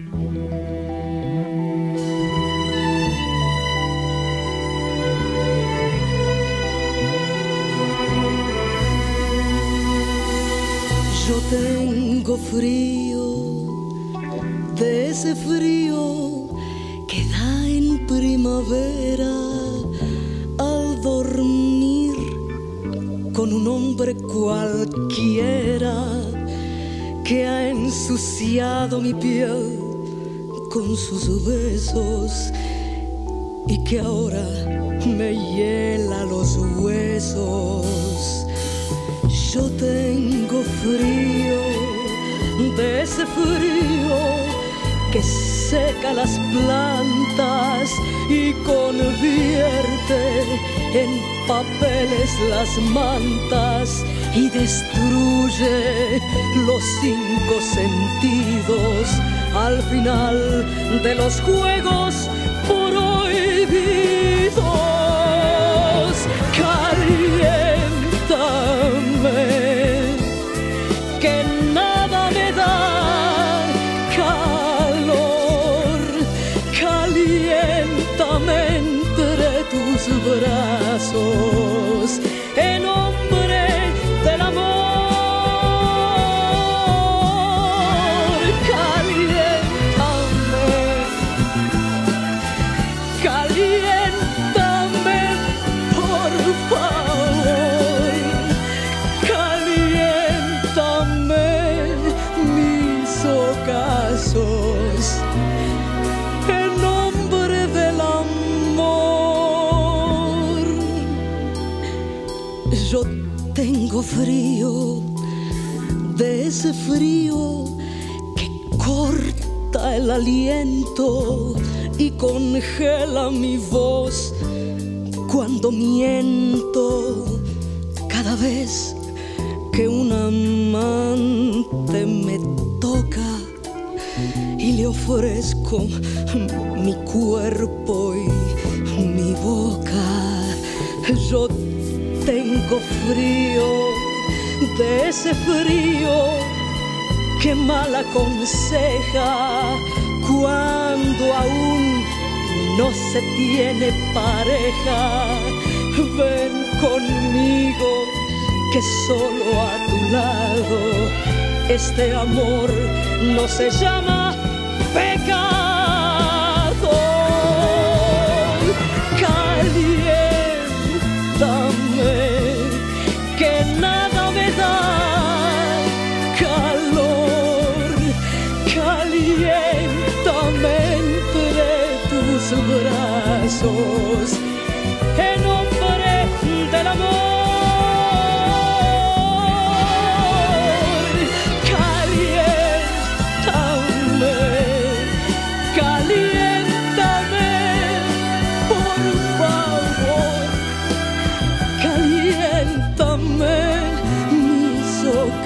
Yo tengo frío, de ese frío que da en primavera al dormir con un hombre cualquiera que ha ensuciado mi piel con sus besos y que ahora me hiela los huesos. Yo tengo frío, de ese frío que seca las plantas y convierte en papeles las mantas y destruye los cinco sentidos al final de los juegos prohibidos. Caliéntame, que nada me da calor. Caliéntame entre tus brazos Yo tengo frío, de ese frío que corta el aliento y congela mi voz cuando miento cada vez que un amante me toca y le ofrezco mi cuerpo y mi boca. Yo tengo frío, de ese frío que mal aconseja cuando aún no se tiene pareja. Ven conmigo que solo a tu lado este amor no se llama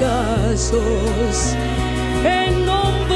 fracasos. En nombre